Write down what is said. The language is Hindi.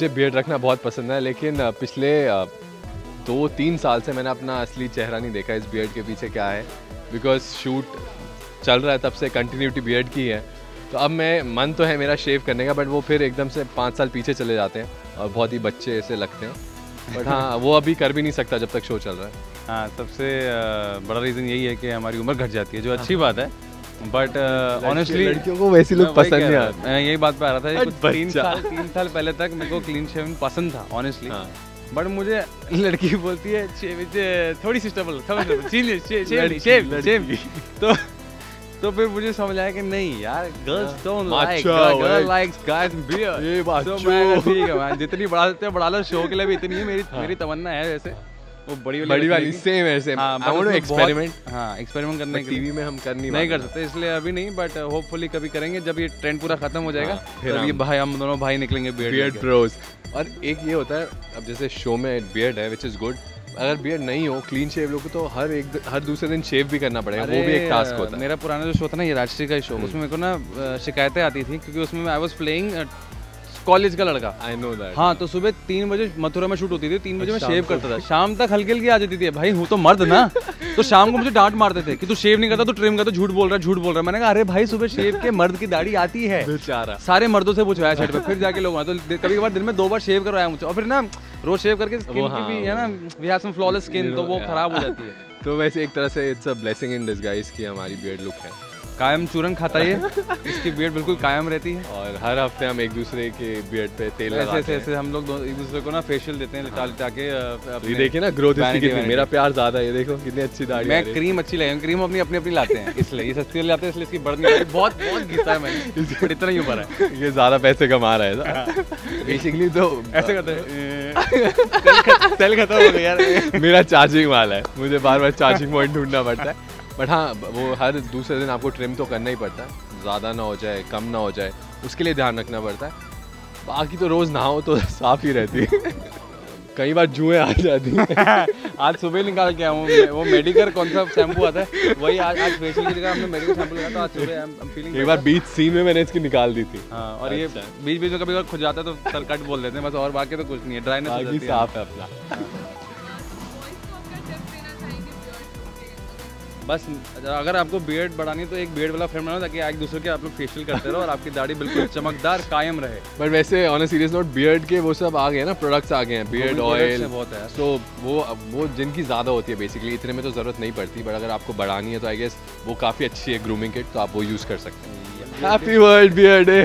मुझे बियर्ड रखना बहुत पसंद है लेकिन पिछले दो तीन साल से मैंने अपना असली चेहरा नहीं देखा इस बियर्ड के पीछे क्या है। बिकॉज़ शूट चल रहा है तब से कंटिन्यूटी बियर्ड की है। तो अब मैं मन तो है मेरा शेव करने का बट वो फिर एकदम से पाँच साल पीछे चले जाते हैं और बहुत ही बच्चे ऐसे लगते हैं। बट हाँ वो अभी कर भी नहीं सकता जब तक शो चल रहा है। हाँ सबसे बड़ा रीज़न यही है कि हमारी उम्र घट जाती है जो अच्छी बात है। बट ऑनेस्टली लड़कियों को वैसी लोग पसंद नहीं आते। मैं यही बात पे आ रहा था कुछ तीन साल तीन साल पहले तक मेरे को क्लीन शेविंग पसंद था ऑनेस्टली हाँ। बट मुझे लड़की बोलती है "शेव- थोड़ी सी स्टबल। तो तो फिर मुझे समझ आया कि नहीं यार girls don't like girl? Likes guys beard ये बात तो मैं ठीक है man, जितनी बढ़ा सकते हो बढ़ा लो शो के लिए भी इतनी है मेरी मेरी तमन्ना है वैसे। वो बड़ी वाली बड़ी वाली सेम है same I want to experiment हाँ एक्सपेरिमेंट करने के टीवी में हम कर नहीं नहीं कर सकते इसलिए अभी नहीं बट होपफुली कभी करेंगे। जब ये ट्रेंड पूरा खत्म हो जाएगा हाँ, फिर तब ये भाई हम दोनों भाई निकलेंगे बियर्ड बियर्ड प्रोज और एक ये होता है अब जैसे शो में बियर्ड है विच इज़ गुड अगर बियर्ड नहीं हो क्लीन शेव लोग को तो हर एक हर दूसरे दिन शेव भी करना पड़ेगा वो भी एक टास्क होता है। मेरा पुराना जो शो था ना ये राजश्री का शो उसमें मेरे को ना शिकायतें आती थी क्योंकि उसमें आई वाज प्लेइंग कॉलेज का लड़का। आई नो दैट हाँ तो सुबह तीन बजे मथुरा में शूट होती थी तीन बजे मैं शेव करता था। शाम तक हल्की हल्की आ जाती थी भाई हूँ तो मर्द ना। तो शाम को मुझे डांट मारते थे कि तू शेव नहीं करता तू ट्रिम करता झूठ बोल रहा है झूठ बोल रहा है। मैंने कहा अरे भाई सुबह शेव के मर्द की दाढ़ी आती है। बेचारा। सारे मर्दों से पूछवाया सेट पे? फिर जाके लोग तो कभी कभार दिन में दो बार शेव करवाया मुझे। और फिर ना रोज शेव करके स्किन की हाँ, भी है। ना we have some flawless skin तो वो खराब हो जाती है। तो वैसे एक तरह से it's a blessing in disguise की हमारी बियर्ड लुक है। कायम चूरन खाता है इसकी बियड बिल्कुल कायम रहती है। और हर हफ़्ते हम एक दूसरे के बियड पे तेल ऐसे ऐसे ऐसे हम लोग एक दूसरे को ना फेशियल देते हैं लिटा लिटा के ये देखिए ना ग्रोथ इसकी कितनी मेरा प्यार ज़्यादा है ये देखो कितनी अच्छी दाढ़ी मैं क्रीम अच्छी लगी क्रीम अपनी अपनी अपनी लाते हैं। इसलिए ये सस्ती लाते हैं इसलिए इसकी बढ़ नहीं बहुत बहुत घिसा है मैंने इतना ही ऊपर है। ये ज़्यादा पैसे कमा रहा है बेसिकली तो ऐसे करते हैं। तेल खत्म हो गया यार। मेरा चार्जिंग वाला है। मुझे बार बार चार्जिंग पॉइंट ढूंढना पड़ता है। बट हाँ वो हर दूसरे दिन आपको ट्रिम तो करना ही पड़ता है। ज़्यादा ना हो जाए कम ना हो जाए उसके लिए ध्यान रखना पड़ता है। बाकी तो रोज़ नहाओ तो साफ़ ही रहती है। कई बार जुएँ आ जाती हैं। आज सुबह निकाल के आया वो मेडिकर कौन सा शैम्पू आता है? वही आज आज फेशियल की जगह हमने मेडिकल शैम्पू लगाया तो आज सुबह फीलिंग एक बार बीच सीन में मैंने इसकी निकाल दी थी। हाँ और ये अच्छा। बीच बीच में कभी खुद जाता है तो सर कट बोल देते हैं बस और बाकी तो कुछ नहीं है ड्राइनेस साफ़ है अपना। बस अगर आपको बियर्ड बढ़ानी है तो एक बियर्ड वाला फ्रेम बनाओ ताकि एक दूसरे के आप लोग फेशियल करते रहो और आपकी दाढ़ी बिल्कुल चमकदार कायम रहे। बट वैसे ऑन सीरियस नोट बियर्ड के वो सब आ गए ना प्रोडक्ट्स आ गए हैं बियर्ड ऑयल बहुत है। तो वो वो जिनकी ज़्यादा होती है बेसिकली इतने में तो ज़रूरत नहीं पड़ती बट अगर आपको बढ़ानी है तो आई गेस वो काफ़ी अच्छी है ग्रूमिंग किट तो आप वो यूज़ कर सकते हैं। Happy world beard day